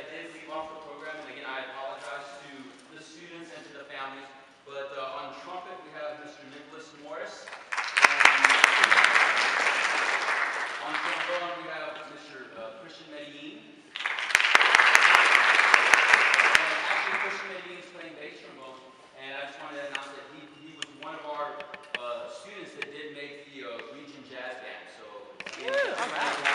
that did leave off the program, and again, I apologize to the students and to the families, but uh, on trumpet, we have Mr. Nicholas Morris. Um, on trombone, we have Mr. Uh, Christian Medellin. And actually, Christian Medellin is playing bass trombone, and I just wanted to announce that he, he was one of our uh, students that did make the uh, Region Jazz Band. So, yeah,